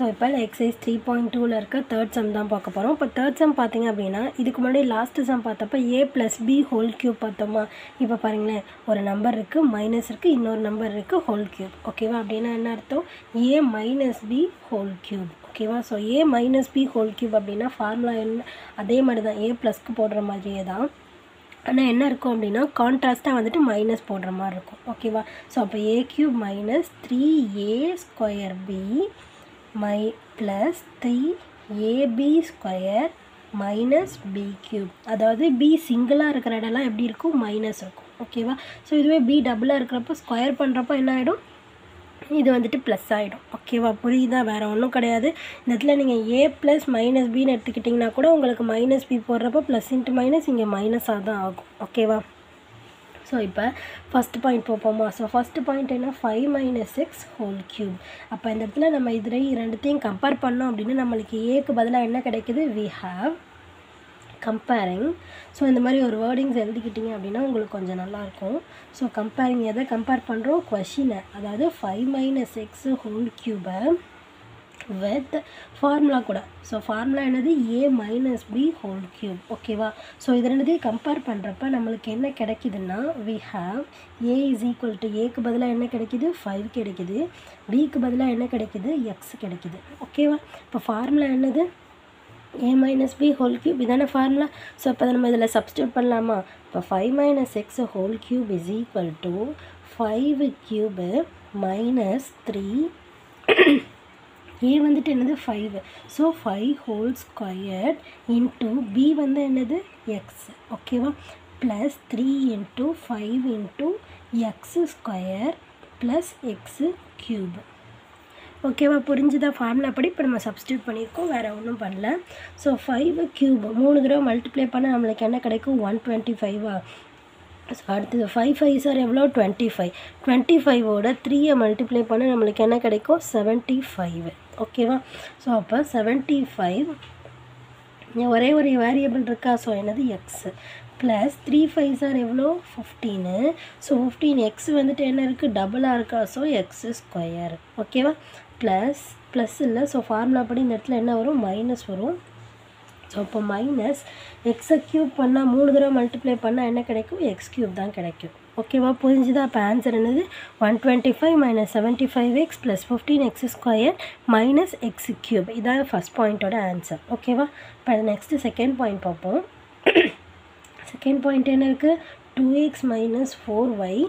So இப்போ exercise three point டூவில் இருக்க தேர்ட் சம் தான் பார்க்க போகிறோம் இப்போ தேர்ட் சம் பார்த்தீங்க அப்படின்னா இதுக்கு முன்னாடி லாஸ்ட்டு சம் பார்த்தப்ப A plus B whole cube பார்த்தோமா? இப்போ பாருங்களேன் ஒரு நம்பர் இருக்குது மைனஸ் இருக்குது இன்னொரு நம்பர் இருக்குது ஹோல் க்யூப் ஓகேவா அப்படின்னா என்ன அர்த்தம்? A minus B whole cube ஓகேவா so A minus B whole cube அப்படின்னா ஃபார்முலா என்ன அதே மாதிரி தான். ஏ ப்ளஸ்க்கு போடுற மாதிரியே தான். ஆனால் என்ன இருக்கும் அப்படின்னா கான்ட்ராஸ்ட்டாக வந்துட்டு மைனஸ் போடுற மாதிரி இருக்கும். ஓகேவா ஸோ அப்போ A cube minus three A square B my plus three AB square minus B cube அதாவது பி சிங்கிளாக இருக்கிற இடம்லாம் எப்படி இருக்கும்? மைனஸ் இருக்கும். ஓகேவா ஸோ இதுவே பி டபுளாக இருக்கிறப்போ ஸ்கொயர் பண்ணுறப்போ என்ன ஆகிடும் இது வந்துட்டு ப்ளஸ் ஆகிடும் ஓகேவா புரியுதா? வேறு ஒன்றும் கிடையாது. இந்த இடத்துல நீங்கள் ஏ ப்ளஸ் மைனஸ் பின்னு எடுத்துக்கிட்டிங்கன்னா கூட உங்களுக்கு மைனஸ் பி போடுறப்போ ப்ளஸ் இன்ட்டு மைனஸ் இங்கே மைனஸாக தான் ஆகும். ஓகேவா ஸோ இப்போ ஃபஸ்ட் பாயிண்ட் பார்ப்போமா ஸோ ஃபஸ்ட்டு பாயிண்ட் என்ன? Five minus six whole cube அப்போ இந்த இடத்துல நம்ம இதில் ரெண்டுத்தையும் கம்பேர் பண்ணோம் அப்படின்னா நம்மளுக்கு ஏக்கு பதிலாக என்ன கிடைக்குது? வி ஹாவ் கம்பேரிங் ஸோ இந்த மாதிரி ஒரு வேர்டிங்ஸ் எழுதிக்கிட்டிங்க அப்படின்னா உங்களுக்கு கொஞ்சம் நல்லாயிருக்கும் ஸோ கம்பேரிங் எதை கம்பேர் பண்ணுறோம் கொஷினை அதாவது five minus x whole க்யூபை with formula கூட. ஸோ ஃபார்முலா என்னது? A minus B whole cube ஓகேவா ஸோ இது ரெண்டுத்தையும் கம்பேர் பண்ணுறப்ப நம்மளுக்கு என்ன கிடைக்குதுன்னா we have A is equal to ஏக்கு பதிலாக என்ன கிடைக்குது? ஃபைவ் கிடைக்குது. பிக்கு பதிலாக என்ன கிடைக்குது? எக்ஸ் கிடைக்குது. ஓகேவா இப்போ ஃபார்முலா என்னது? A minus B whole cube இதான ஃபார்முலா ஸோ இப்போ நம்ம இதில் சப்ஸ்டியூட் பண்ணலாமா? இப்போ five minus x whole cube is equal to five cube minus three A வந்துட்டு என்னது? Five so five whole square into B வந்து என்னது? எக்ஸ் ஓகேவா plus three into five into x square plus x cube ஓகேவா புரிஞ்சுதா formula படி? இப்போ நம்ம சப்ஸ்டியூட் பண்ணியிருக்கோம் வேறு ஒன்றும் பண்ணல. ஸோ ஃபைவ் க்யூப் மூணு தடவை மல்டிப்ளை பண்ண நம்மளுக்கு என்ன கிடைக்கும்? ஒன் டுவெண்ட்டி ஃபைவா ஸோ அடுத்தது ஃபைவ் ஃபைவ் சார் எவ்வளோ டுவெண்ட்டி ஃபைவ் டுவெண்ட்டி ஃபைவோட த்ரீயை மல்டிப்ளை பண்ண நம்மளுக்கு என்ன கிடைக்கும்? செவன்ட்டி ஃபைவ் ஓகேவா ஸோ அப்போ செவன்ட்டி ஃபைவ் ஒரே ஒரு வேரியபிள் இருக்கா? ஸோ என்னது? X plus three five sir எவ்வளோ? ஃபிஃப்டீனு ஸோ ஃபிஃப்டீன் எக்ஸ் வந்துட்டு என்ன இருக்குது டபுளாக இருக்கா? ஸோ எக்ஸு ஸ்கொயர் ஓகேவா ப்ளஸ் ப்ளஸ் இல்லை. ஸோ ஃபார்முலா படி இந்த இடத்துல என்ன வரும்? மைனஸ் வரும். ஸோ அப்போ மைனஸ் எக்ஸை க்யூப் பண்ணால் மூணு தடவை மல்டிப்ளை பண்ணால் என்ன கிடைக்கும்? எக்ஸ் க்யூப் தான் கிடைக்கும். ஓகேவா? புரிஞ்சுதா? இப்போ ஆன்சர் என்னது? One twenty five minus seventy five x plus fifteen x square minus x cube இதான் ஃபஸ்ட் பாயிண்ட்டோட ஆன்சர் ஓகேவா? இப்போ நெக்ஸ்ட்டு செகண்ட் பாயிண்ட் பார்ப்போம். செகண்ட் பாயிண்ட் என்ன இருக்குது two x minus four y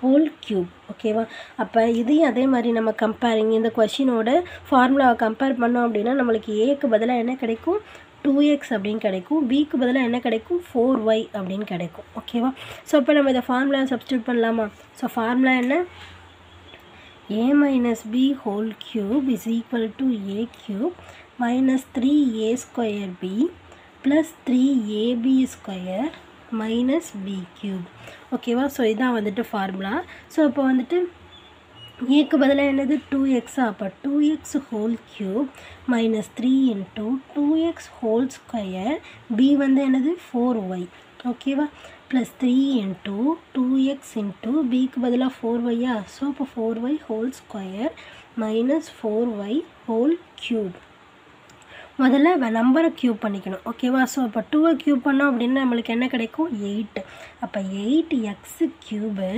whole cube ஓகேவா? அப்போ இதையும் அதே மாதிரி நம்ம கம்பேரிங் இந்த கொஷினோட ஃபார்முலாவை கம்பேர் பண்ணோம் அப்படின்னா நம்மளுக்கு ஏக்கு பதிலாக என்ன கிடைக்கும்? டூ எக்ஸ் அப்படின்னு கிடைக்கும். பிக்கு பதிலாக என்ன கிடைக்கும்? ஃபோர் ஒய் அப்படின்னு கிடைக்கும். ஓகேவா ஸோ இப்போ நம்ம இதை ஃபார்முலா சப்ஸ்டியூட் பண்ணலாமா? ஸோ ஃபார்முலா என்ன? A minus B whole cube is equal to A cube minus three A square B plus three AB square minus B cube ஓகேவா ஸோ இதான் வந்துட்டு ஃபார்முலா ஸோ இப்போ வந்துட்டு ஏக்கு பதிலாக என்னது? டூ எக்ஸ் அப்போ two X whole cube minus three into two X whole square B வந்து என்னது? ஃபோர் ஒய் ஓகேவா plus three into two X into பிக்கு பதிலாக ஃபோர் ஒய்யா ஸோ இப்போ four Y whole square minus four Y whole cube முதல்ல நம்பரை cube பண்ணிக்கணும். ஓகேவா ஸோ அப்போ டூவை க்யூப் பண்ணோம் அப்படின்னா நம்மளுக்கு என்ன கிடைக்கும்? எயிட் அப்போ eight X cube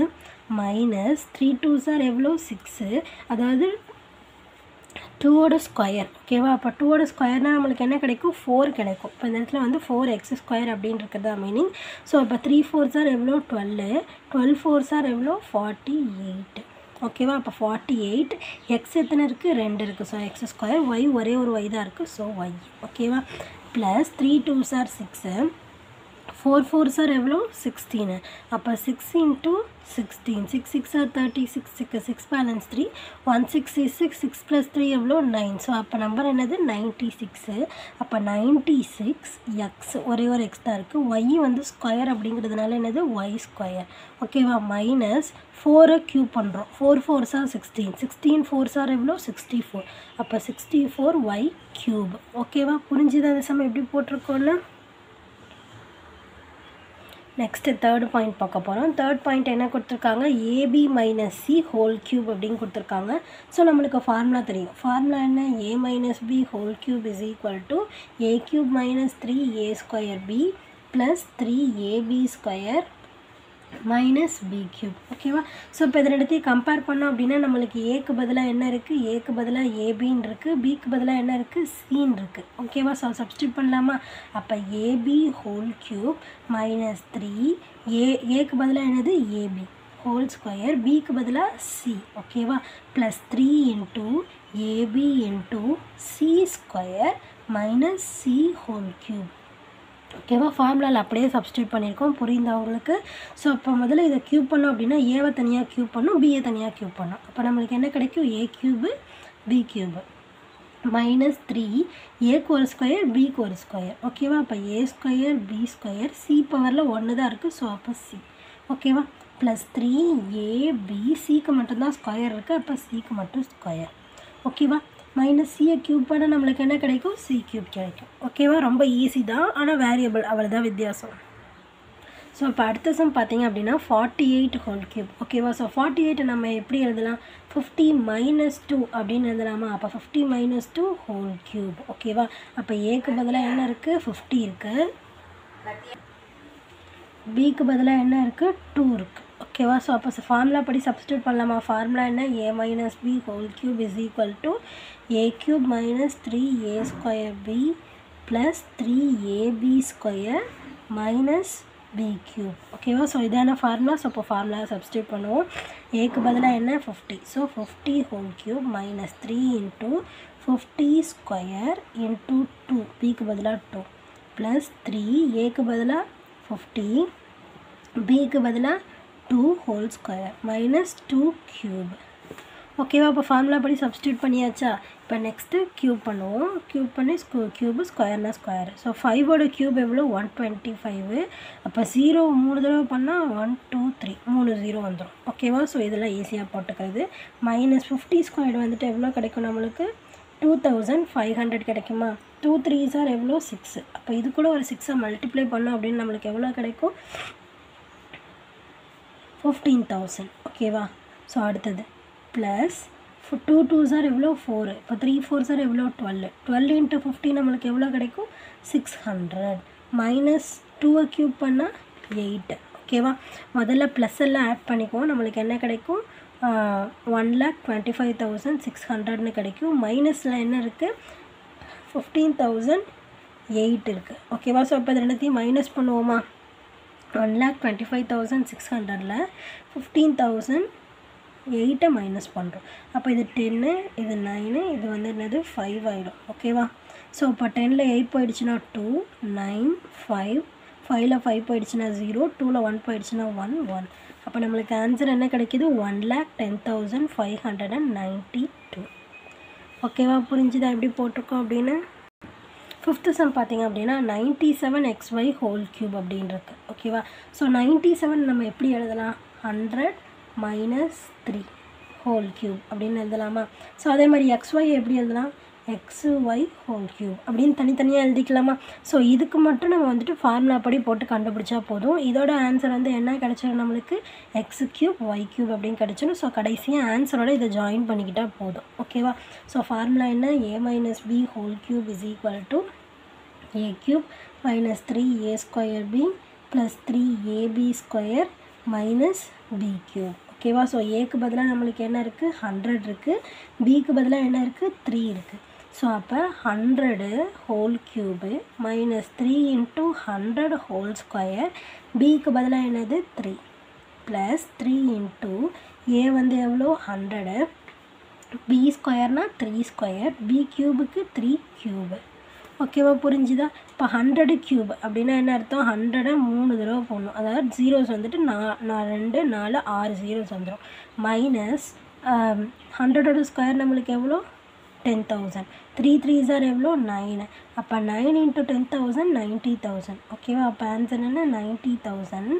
minus three two are எவ்வளோ சிக்ஸு அதாவது டூவோட ஸ்கொயர் ஓகேவா அப்போ டூவோட ஸ்கொயர்னால் நம்மளுக்கு என்ன கிடைக்கும்? ஃபோர் கிடைக்கும். இப்போ இந்த இடத்துல வந்து ஃபோர் எக்ஸ் ஸ்கொயர் அப்படின்னு இருக்கிறதா மீனிங் ஸோ இப்போ த்ரீ ஃபோர் சார் எவ்வளோ டுவெல்லு டுவெல் ஃபோர் சார் எவ்வளோ ஃபார்ட்டி எயிட் ஓகேவா அப்போ ஃபார்ட்டி எயிட் எக்ஸ் எத்தனை இருக்குது ரெண்டு இருக்குது ஸோ எக்ஸ் ஸ்கொயர் ஒய் ஒரே ஒரு ஒய் தான் இருக்குது ஸோ ஒய் ஓகேவா plus three two sir six four four sir எவ்வளோ? சிக்ஸ்டீனு அப்போ six into sixteen six six are thirty six six six balance three one six six six plus three எவ்வளோ? Nine so அப்போ number என்னது? Ninety six அப்போ ninety six X ஒரே ஒரு X தான் இருக்குது ஒய் வந்து ஸ்கொயர் அப்படிங்கிறதுனால என்னது? ஒய் ஸ்கொயர் ஓகேவா மைனஸ் ஃபோரை க்யூ பண்ணுறோம் four four are sixteen sixteen four are எவ்வளோ? சிக்ஸ்டி ஃபோர் அப்போ சிக்ஸ்டி ஃபோர் ஒய் க்யூப் ஓகேவா புரிஞ்சுது? அந்த சமயம் எப்படி போட்டிருக்கோன்னு நெக்ஸ்ட்டு தேர்ட் பாயிண்ட் பார்க்க போகிறோம் தேர்ட் பாயிண்ட் என்ன கொடுத்துருக்காங்க? AB minus C whole cube அப்படின்னு கொடுத்துருக்காங்க. ஸோ நம்மளுக்கு ஃபார்முலா தெரியும். ஃபார்முலா என்ன? A minus B whole cube is equal to A cube minus three A square B plus three AB square minus B cube ஓகேவா so இப்போ இதை ரெண்டுத்தையும் compare பண்ணோம் அப்படின்னா நம்மளுக்கு ஏக்கு பதிலாக என்ன இருக்குது ஏக்கு பதிலாக ஏபின்னு இருக்குது பிக்கு பதிலாக என்ன இருக்குது சின்னு இருக்குது ஓகேவா ஸோ சப்ஸ்டியூட் பண்ணலாமா? அப்போ AB whole cube minus three A ஏக்கு பதிலாக என்னது? ஏபி ஹோல் ஸ்கொயர் பிக்கு பதிலாக சி ஓகேவா plus three into AB into C square minus C whole cube ஓகேவா? ஃபார்முலாவில் அப்படியே சப்ஸ்டியூட் பண்ணியிருக்கோம். புரியுதா உங்களுக்கு? ஸோ அப்போ முதல்ல இதை க்யூப் பண்ணோம் அப்படின்னா ஏவை தனியாக க்யூப் பண்ணும் பிஏ தனியாக க்யூப் பண்ணும். அப்போ நம்மளுக்கு என்ன கிடைக்கும்? A cube B cube minus three ஏக்கு ஒரு ஸ்கொயர் பிக்கு ஒரு ஸ்கொயர் ஓகேவா? அப்போ A square B square C பவரில் ஒன்று தான் இருக்குது ஸோ அப்போ சி ஓகேவா? ப்ளஸ் த்ரீ ஏ பி சிக்கு மட்டும்தான் ஸ்கொயர் இருக்குது அப்போ சிக்கு மட்டும் ஸ்கொயர் ஓகேவா? மைனஸ் சியை க்யூப் பண்ணால் நம்மளுக்கு என்ன கிடைக்கும்? சி க்யூப் கிடைக்கும். ஓகேவா ரொம்ப ஈஸி தான். ஆனால் வேரியபிள் அவ்வளோதான் வித்தியாசம். ஸோ இப்போ அடுத்த சம் பார்த்தீங்க அப்படின்னா ஃபார்ட்டி எயிட் ஹோல் க்யூப் ஓகேவா ஸோ ஃபார்ட்டி எயிட்டை நம்ம எப்படி எழுதலாம்? ஃபிஃப்டி மைனஸ் டூ அப்படின்னு எழுதலாமா? அப்போ fifty minus two whole cube ஓகேவா அப்போ ஏக்கு பதிலாக என்ன இருக்குது ஃபிஃப்டி இருக்குது பிக்கு பதிலாக என்ன இருக்குது டூ இருக்குது ஓகேவா ஸோ அப்போ ஃபார்முலா படி சப்ஸ்டியூட் பண்ணலாமா? ஃபார்முலா என்ன? A minus B whole cube is equal to A cube minus three A square B plus three AB square minus B cube ஓகேவா ஸோ இதான ஃபார்முலா ஸோ இப்போ ஃபார்முலா சப்ஸ்டியூட் பண்ணுவோம். ஏக்கு பதிலாக என்ன? Fifty so fifty whole cube minus three into fifty square into two பிக்கு பதிலாக two plus three ஏக்கு பதிலாக ஃபிஃப்டி பிக்கு பதிலாக two whole square minus two cube ஓகேவா இப்போ ஃபார்முலா படி சப்ஸ்டியூட் பண்ணியாச்சா? இப்போ நெக்ஸ்ட்டு க்யூப் பண்ணுவோம். க்யூப் பண்ணி ஸ்கூ க்யூபு ஸ்கொயர்னா ஸ்கொயர் ஸோ ஃபைவோட க்யூப் எவ்வளோ ஒன் டுவெண்ட்டி ஃபைவு அப்போ ஜீரோ மூணு தடவை பண்ணால் ஒன் டூ த்ரீ மூணு ஜீரோ வந்துடும் ஓகேவா ஸோ இதெல்லாம் ஈஸியாக போட்டுக்கிறது. மைனஸ் ஃபிஃப்டி ஸ்கொயர் வந்துட்டு எவ்வளோ கிடைக்கும் நம்மளுக்கு? டூ தௌசண்ட் ஃபைவ் ஹண்ட்ரட் கிடைக்குமா? டூ த்ரீ சார் எவ்வளோ சிக்ஸு அப்போ இது கூட ஒரு சிக்ஸை மல்டிப்ளை பண்ணோம் அப்படின்னு நம்மளுக்கு எவ்வளோ கிடைக்கும்? ஃபிஃப்டீன் தௌசண்ட் ஓகேவா ஸோ அடுத்தது. ப்ளஸ் டூ டூ சார் எவ்வளோ? ஃபோரு இப்போ த்ரீ ஃபோர் சார் எவ்வளோ? டுவெல் டுவெல் இன்ட்டு ஃபிஃப்டி நம்மளுக்கு எவ்வளோ கிடைக்கும்? சிக்ஸ் ஹண்ட்ரட் மைனஸ் டூவை க்யூப் பண்ணால் எயிட்டு ஓகேவா முதல்ல ப்ளஸ் எல்லாம் ஆட் பண்ணிக்குவோம். நம்மளுக்கு என்ன கிடைக்கும்? One lakh twenty five thousand six ஹண்ட்ரட்னு கிடைக்கும். மைனஸில் என்ன இருக்குது ஃபிஃப்டீன் தௌசண்ட் எயிட் இருக்குது ஓகேவா ஸோ இப்போ இது ரெண்டுத்தையும் மைனஸ் பண்ணுவோமா? One lakh twenty five thousand six ஹண்ட்ரடில் ஃபிஃப்டீன் தௌசண்ட் எயிட்டை மைனஸ் பண்ணுறோம் அப்போ இது டென்னு இது நைனு இது வந்து என்னது? ஃபைவ் ஆகிடும் ஓகேவா ஸோ இப்போ டெனில் எயிட் போயிடுச்சுன்னா டூ நைன் ஃபைவ் ஃபைவ்ல ஃபைவ் போயிடுச்சுன்னா ஜீரோ டூவில் ஒன் போயிடுச்சுன்னா ஒன் ஒன் அப்போ நம்மளுக்கு ஆன்சர் என்ன கிடைக்கிது? One lakh ten thousand five hundred and ninety two ஓகேவா புரிஞ்சுதா? எப்படி போட்டிருக்கோம் அப்படின்னு? ஃபிஃப்த்து சம் பார்த்தீங்க அப்படின்னா ninety seven X Y whole cube அப்படின்றது ஓகேவா? ஸோ நைன்ட்டி செவன் நம்ம எப்படி எழுதலாம்? Hundred minus three whole cube அப்படின்னு எழுதலாமா? ஸோ அதே மாதிரி எக்ஸ் ஒய் எப்படி எழுதலாம்? எக்ஸு ஒய் ஹோல் க்யூப் அப்படின்னு தனித்தனியாக எழுதிக்கலாமா? ஸோ இதுக்கு மட்டும் நம்ம வந்துட்டு ஃபார்முலா படி போட்டு கண்டுபிடிச்சா போதும். இதோட ஆன்சர் வந்து என்ன கிடச்சிடும் நம்மளுக்கு? எக்ஸ் க்யூப் ஒய் க்யூப் அப்படின்னு கிடச்சிடும் ஸோ கடைசியாக ஆன்சரோட இதை ஜாயின் பண்ணிக்கிட்டால் போதும். ஓகேவா? ஸோ ஃபார்முலா என்ன? A minus B whole cube is equal to A cube minus three A square B plus three AB square minus B ஓகேவா ஸோ ஏக்கு பதிலாக நம்மளுக்கு என்ன இருக்குது ஹண்ட்ரட் இருக்குது பிக்கு பதிலாக என்ன இருக்குது த்ரீ இருக்குது ஸோ அப்போ hundred whole cube minus three into hundred whole square பிக்கு பதிலாக என்னது? Three plus three into A வந்து எவ்வளோ? ஹண்ட்ரடு பி ஸ்கொயர்னால் த்ரீ ஸ்கொயர் பி க்யூபுக்கு த்ரீ க்யூபு ஓகேவா புரிஞ்சுதா? இப்போ ஹண்ட்ரடு க்யூப் அப்படின்னா என்ன அர்த்தம்? ஹண்ட்ரடை மூணு தடவை போடணும். அதாவது ஜீரோஸ் வந்துட்டு நா நான் ரெண்டு நாலு ஆறு ஜீரோஸ் வந்துடும் மைனஸ் ஹண்ட்ரடோட ஸ்கொயர் நம்மளுக்கு எவ்வளோ? Ten thousand three three sir எவ்வளோ? நைனு அப்போ nine into ten thousand ninety thousand ஓகேவா? அப்போ ஆன்சர் என்ன ninety thousand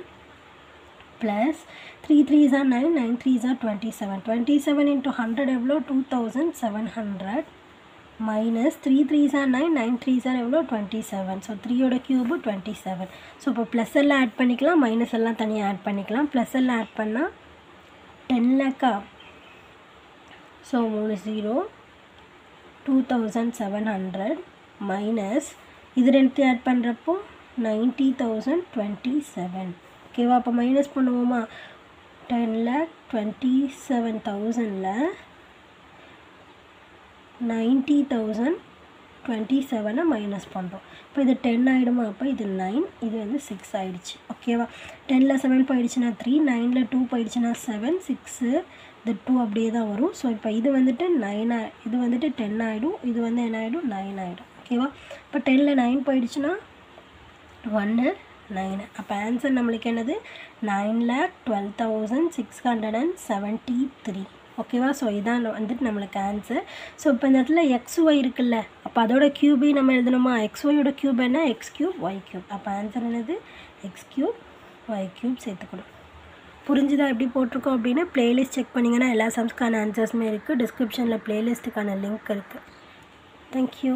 plus three three sir nine nine three sir twenty seven twenty seven into hundred எவ்வளோ? Two thousand seven hundred minus three three sir nine nine three sir எவ்வளோ twenty seven so த்ரீயோட cube twenty seven so இப்போ plus எல்லாம் add பண்ணிக்கலாம் minus எல்லாம் தனியாக add பண்ணிக்கலாம். Plus எல்லாம் ஆட் பண்ணால் டென் லேக்கா ஸோ மூணு zero two thousand seven hundred minus இது ரெண்டு ஆட் பண்ணுறப்போ நைன்ட்டி தௌசண்ட் டுவெண்ட்டி செவன் ஓகேவா அப்போ மைனஸ் பண்ணுவோமா? டென் லேக் டுவெண்ட்டி செவன் தௌசண்டில் நைன்ட்டி தௌசண்ட் டுவெண்ட்டி செவனை மைனஸ் பண்ணுறோம் இப்போ இது டென் ஆகிடுமா அப்போ இது நைன் இது வந்து சிக்ஸ் ஆகிடுச்சு ஓகேவா டெனில் செவன் போயிடுச்சுன்னா த்ரீ நைனில் டூ போயிடுச்சுன்னா செவன் சிக்ஸு இது டூ அப்படியே தான் வரும். ஸோ இப்போ இது வந்துட்டு நைன் இது வந்துட்டு டென் ஆகிடும் இது வந்து என்ன ஆகிடும் நைன் ஆகிடும் ஓகேவா இப்போ டெனில் நைன் போயிடுச்சுன்னா ஒன்று நைனு அப்போ ஆன்சர் நம்மளுக்கு என்னது? Nine lakh twelve thousand six hundred and seventy three ஓகேவா? ஸோ இதான் வந்துட்டு நம்மளுக்கு ஆன்சர் ஸோ இப்போ இந்த இடத்துல எக்ஸ் ஒய் இருக்குல்ல அப்போ அதோட க்யூபி நம்ம எழுதணுமா? எக்ஸ் ஒய்யோட க்யூப் என்ன? எக்ஸ் க்யூப் ஒய் க்யூப் அப்போ ஆன்சர் என்னது? எக்ஸ் க்யூப் ஒய் க்யூப் சேர்த்துக்கணும். புரிஞ்சுதா? எப்படி போட்டிருக்கோம் அப்படின்னு ப்ளேலிஸ்ட் செக் பண்ணிங்கன்னா எல்லா சம்ஸ்க்கான ஆன்சர்ஸுமே இருக்குது டிஸ்கிரிப்ஷனில் ப்ளேலிஸ்ட்டுக்கான லிங்க் இருக்குது தேங்க்யூ